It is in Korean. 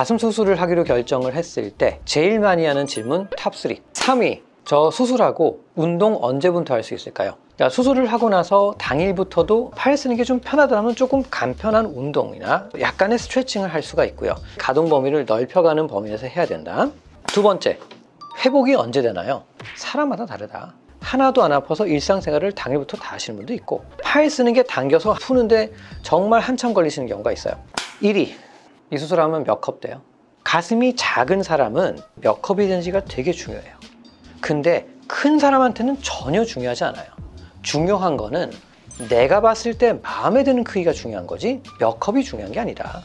가슴 수술을 하기로 결정을 했을 때 제일 많이 하는 질문 top3 3위 저 수술하고 운동 언제부터 할 수 있을까요? 그러니까 수술을 하고 나서 당일부터도 팔 쓰는 게 좀 편하다면 조금 간편한 운동이나 약간의 스트레칭을 할 수가 있고요. 가동 범위를 넓혀가는 범위에서 해야 된다. 두 번째, 회복이 언제 되나요? 사람마다 다르다. 하나도 안 아파서 일상생활을 당일부터 다 하시는 분도 있고 팔 쓰는 게 당겨서 푸는데 정말 한참 걸리시는 경우가 있어요 1위 이 수술하면 몇 컵 돼요? 가슴이 작은 사람은 몇 컵이 되는지가 되게 중요해요. 근데 큰 사람한테는 전혀 중요하지 않아요. 중요한 거는 내가 봤을 때 마음에 드는 크기가 중요한 거지 몇 컵이 중요한 게 아니다